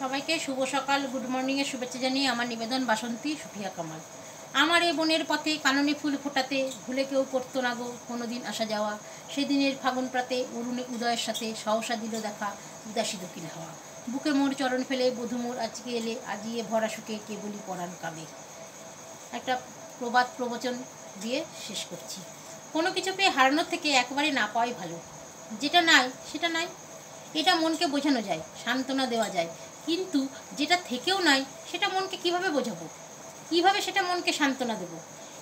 সবাইকে শুভ সকাল গুড মর্নিংয়ের শুভেচ্ছা জানিয়ে আমার নিবেদন বাসন্তী, সুফিয়া কামাল। আমার এই বনের পথে কাননে ফুল ফোটাতে ভুলে কেউ করতো না গো কোনো দিন আসা যাওয়া। সেদিনের ফাগুন প্রাতে অরুণে উদয়ের সাথে সহসা দিল দেখা উদাসী দক্ষিণ হাওয়া। বুকে মোর চরণ ফেলে বধু মোর আজকে এলে আজিয়ে ভরা সুখে কেবলই পরাণ কাবে একটা প্রবাদ প্রবচন দিয়ে শেষ করছি। কোনো কিছু পেয়ে হারানোর থেকে একবারে না পাওয়াই ভালো। যেটা নাই, সেটা নাই। এটা মনকে বোঝানো যায়, সান্ত্বনা দেওয়া যায়। কিন্তু যেটা থেকেও নাই সেটা মনকে কীভাবে বোঝাবো? কীভাবে সেটা মনকে সান্ত্বনা দেবো?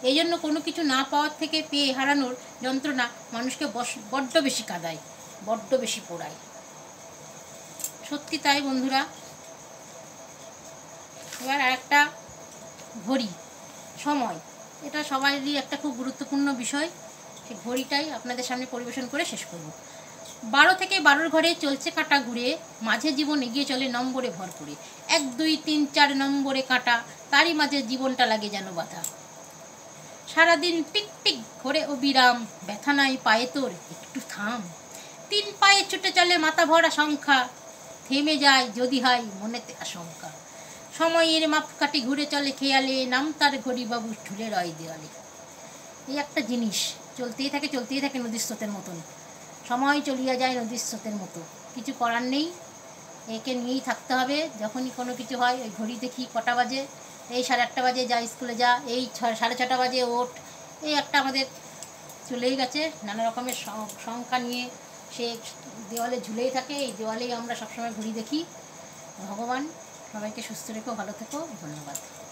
এই জন্য কোনো কিছু না পাওয়ার থেকে পেয়ে হারানোর যন্ত্রণা মানুষকে বড্ড বেশি কাঁদায়, বড্ড বেশি পোড়ায়। সত্যি তাই বন্ধুরা। এবার আরেকটা ঘড়ি, সময়। এটা সবারই একটা খুব গুরুত্বপূর্ণ বিষয়। সেই ঘড়িটাই আপনাদের সামনে পরিবেশন করে শেষ করব। বারো থেকে বারোর ঘরে চলছে কাটা ঘুরে, মাঝে জীবন এগিয়ে চলে নম্বরে ভর করে। এক, দুই, তিন, চার নম্বরে কাটা, তারই মাঝে জীবনটা লাগে যেন বাধা। সারাদিন টিক টিক ঘরে অবিরাম ব্যথা নাই পায়ে তোর, একটু থাম। তিন পায়ে ছুটে চলে মাথা ভরা সংখ্যা থেমে যায় যদি হয় মনেতে আশঙ্কা। সময়ের মাপকাঠি ঘুরে চলে খেয়ালে, নাম তার ঘড়ি বাবু ঠুলে রয় দেওয়ালে এই একটা জিনিস, চলতেই থাকে চলতেই থাকে নদীর স্রোতের মতন। সময় চলিয়া যায় নদীর স্রোতের মতো। কিছু করার নেই। একে নিয়েই থাকতে হবে। যখনই কোনো কিছু হয়, ওই ঘড়ি দেখি কটা বাজে। এই সাড়ে আটটা বাজে, যা স্কুলে যা। এই ছ- সাড়ে ছটা বাজে, ওঠ। এই একটা আমাদের চলেই গেছে। নানা রকমের সংখ্যা নিয়ে সে দেওয়ালে ঝুলেই থাকে। এই দেওয়ালেই আমরা সবসময় ঘড়ি দেখি। ভগবান, সবাইকে সুস্থ রেখো, ভালো থেকো। ধন্যবাদ।